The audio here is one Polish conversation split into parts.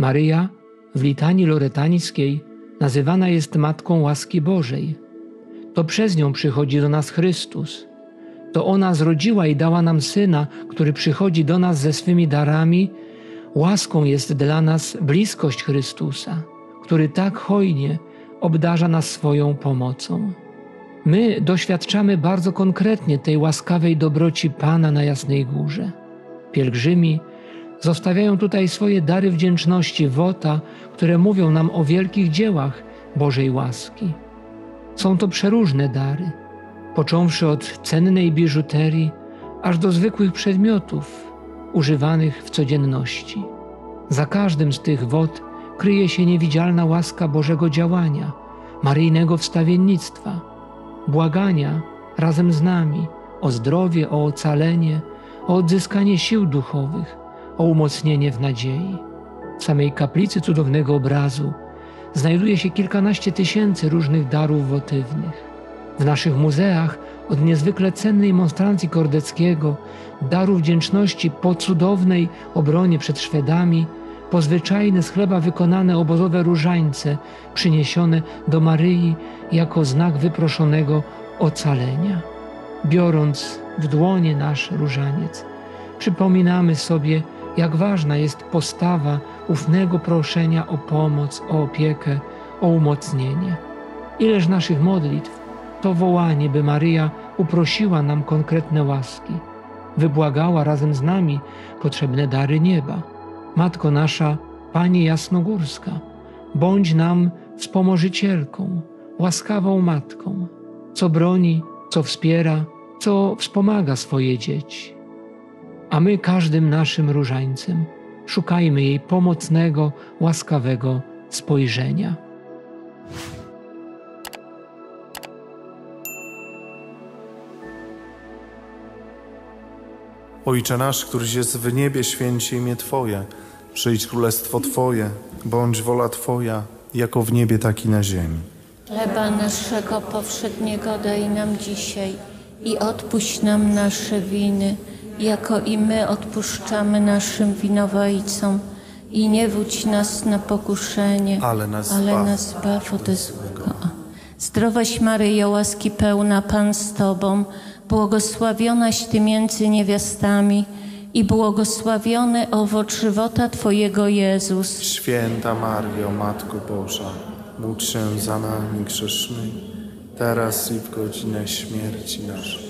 Maryja w litanii loretańskiej nazywana jest Matką łaski Bożej. To przez nią przychodzi do nas Chrystus. To ona zrodziła i dała nam syna, który przychodzi do nas ze swymi darami. Łaską jest dla nas bliskość Chrystusa, który tak hojnie obdarza nas swoją pomocą. My doświadczamy bardzo konkretnie tej łaskawej dobroci Pana na Jasnej Górze. Pielgrzymi zostawiają tutaj swoje dary wdzięczności, wota, które mówią nam o wielkich dziełach Bożej łaski. Są to przeróżne dary, począwszy od cennej biżuterii, aż do zwykłych przedmiotów używanych w codzienności. Za każdym z tych wod kryje się niewidzialna łaska Bożego działania, maryjnego wstawiennictwa, błagania razem z nami o zdrowie, o ocalenie, o odzyskanie sił duchowych, o umocnienie w nadziei. W samej kaplicy cudownego obrazu znajduje się kilkanaście tysięcy różnych darów wotywnych. W naszych muzeach od niezwykle cennej monstrancji Kordeckiego, daru wdzięczności po cudownej obronie przed Szwedami, po zwyczajne z chleba wykonane obozowe różańce przyniesione do Maryi jako znak wyproszonego ocalenia. Biorąc w dłonie nasz różaniec, przypominamy sobie, jak ważna jest postawa ufnego proszenia o pomoc, o opiekę, o umocnienie. Ileż naszych modlitw to wołanie, by Maryja uprosiła nam konkretne łaski, wybłagała razem z nami potrzebne dary nieba. Matko nasza, Pani Jasnogórska, bądź nam wspomożycielką, łaskawą matką, co broni, co wspiera, co wspomaga swoje dzieci a my każdym naszym różańcem szukajmy jej pomocnego, łaskawego spojrzenia. Ojcze nasz, któryś jest w niebie, święci imię Twoje. Przyjdź królestwo Twoje, bądź wola Twoja, jako w niebie, tak i na ziemi. Chleba naszego powszedniego daj nam dzisiaj i odpuść nam nasze winy, jako i my odpuszczamy naszym winowajcom. I nie wódź nas na pokuszenie, ale nas, ale zbaw. nas zbaw ode złego. Zdrowaś Maryjo, łaski pełna, Pan z Tobą, błogosławionaś Ty między niewiastami i błogosławiony owoc żywota Twojego Jezus. Święta Mario, Matko Boża, módl się za nami grzesznymi, teraz i w godzinę śmierci naszej.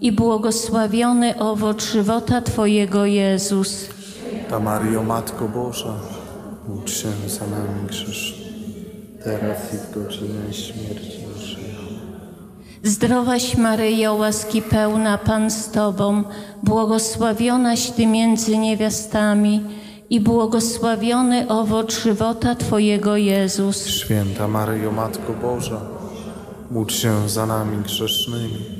i błogosławiony owoc żywota Twojego Jezus. Ta Mario, Matko Boża, módl się za nami grzesznymi, teraz i w godzinę śmierci naszej. Zdrowaś Maryjo, łaski pełna, Pan z Tobą, błogosławionaś Ty między niewiastami i błogosławiony owoc żywota Twojego Jezus. Święta Maryjo, Matko Boża, módl się za nami grzesznymi,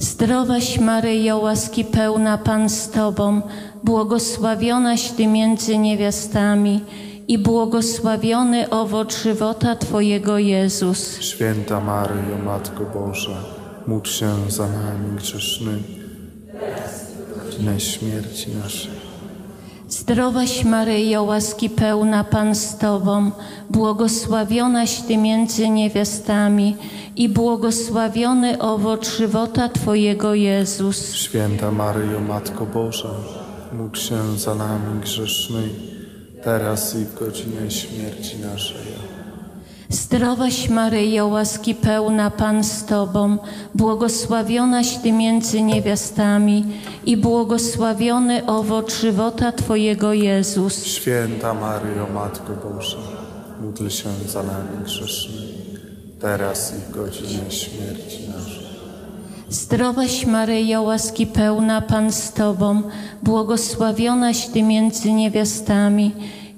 Zdrowaś Maryjo, łaski pełna, Pan z Tobą, błogosławionaś Ty między niewiastami i błogosławiony owoc żywota Twojego Jezus. Święta Maryjo, Matko Boża, módl się za nami grzesznymi, godzinę śmierci naszej. Zdrowaś Maryjo, łaski pełna, Pan z Tobą, błogosławionaś Ty między niewiastami i błogosławiony owoc żywota Twojego Jezus. Święta Maryjo, Matko Boża, módl się za nami grzesznymi, teraz i w godzinę śmierci naszej. Zdrowaś Maryjo, łaski pełna Pan z Tobą, błogosławionaś Ty między niewiastami i błogosławiony owoc żywota Twojego Jezus. Święta Maryjo, Matko Boża, módl się za nami grzesznymi, teraz i w godzinie śmierci naszej. Zdrowaś Maryjo, łaski pełna Pan z Tobą, błogosławionaś Ty między niewiastami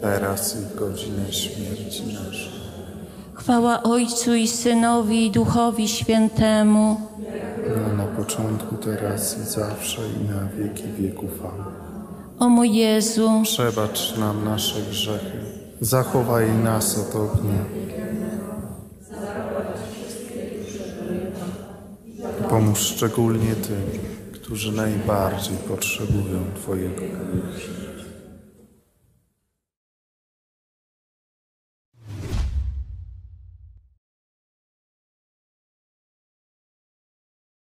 teraz i w godzinie śmierci naszej. Chwała Ojcu i Synowi i Duchowi Świętemu. No, na początku, teraz i zawsze i na wieki wieków. Amen. O mój Jezu, Przebacz nam nasze grzechy, zachowaj nas od ognia. Pomóż szczególnie tym, którzy najbardziej potrzebują Twojego miłosierdzia.